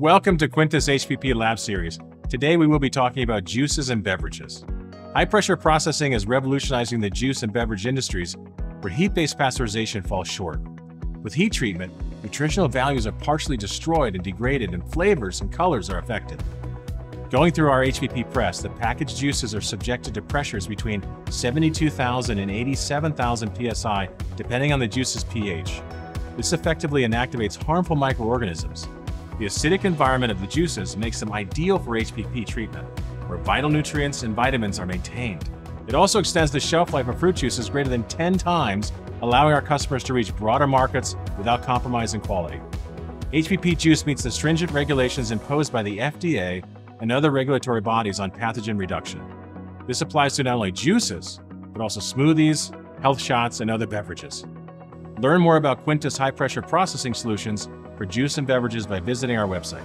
Welcome to Quintus HPP Lab Series. Today we will be talking about juices and beverages. High pressure processing is revolutionizing the juice and beverage industries where heat-based pasteurization falls short. With heat treatment, nutritional values are partially destroyed and degraded and flavors and colors are affected. Going through our HPP press, the packaged juices are subjected to pressures between 72,000 and 87,000 psi depending on the juice's pH. This effectively inactivates harmful microorganisms. The acidic environment of the juices makes them ideal for HPP treatment, where vital nutrients and vitamins are maintained. It also extends the shelf life of fruit juices greater than 10 times, allowing our customers to reach broader markets without compromising quality. HPP juice meets the stringent regulations imposed by the FDA and other regulatory bodies on pathogen reduction. This applies to not only juices, but also smoothies, health shots, and other beverages. Learn more about Quintus high pressure processing solutions for juice and beverages by visiting our website.